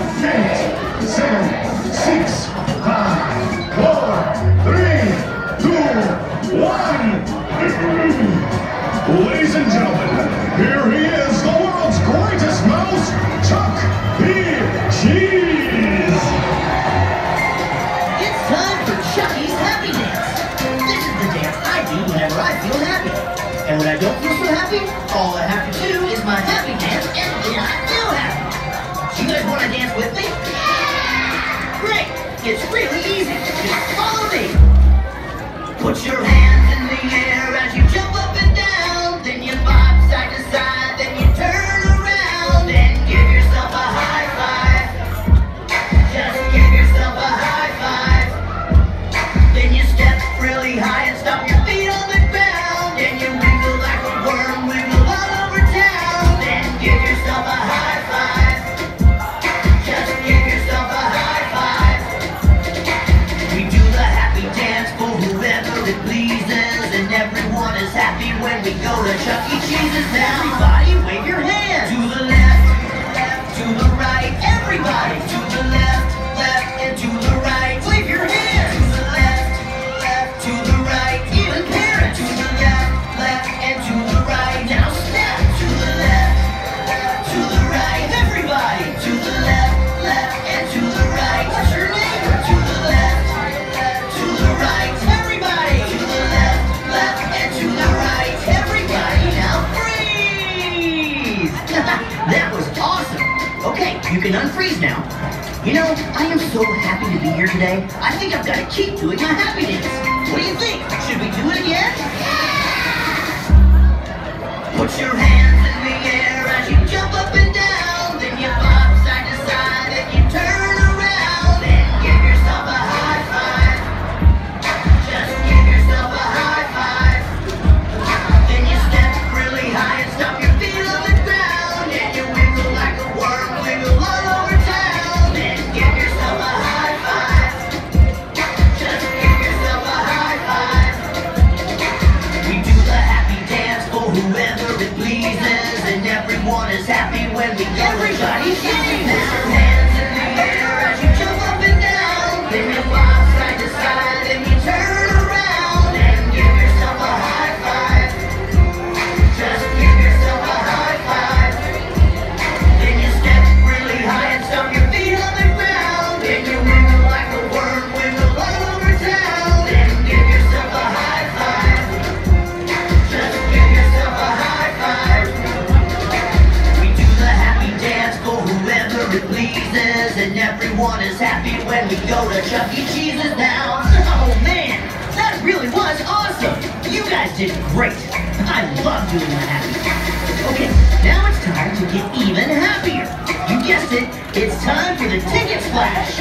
eight, seven, six, five, four, three, two, one. Ladies and gentlemen, here he is, the world's greatest mouse, Chuck B. Cheese. It's time for Chuck E's Happy Dance. This is the dance I do whenever I feel happy. And when I don't feel so happy, all I have to do is my happy It's really easy. Just follow me. Put your hands in the air. Cheese's and everyone is happy when we go to Chuck E. Cheese's. Everybody wave your hands to the left. You can unfreeze now. You know, I am so happy to be here today. I think I've got to keep doing my happiness. What do you think? Should we do it again? Yeah! Put your hands Thank you. Everyone is happy when we go to Chuck E. Cheese's now. Oh man, that really was awesome. You guys did great. I love doing that. Okay, now it's time to get even happier. You guessed it, it's time for the ticket splash.